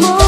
more.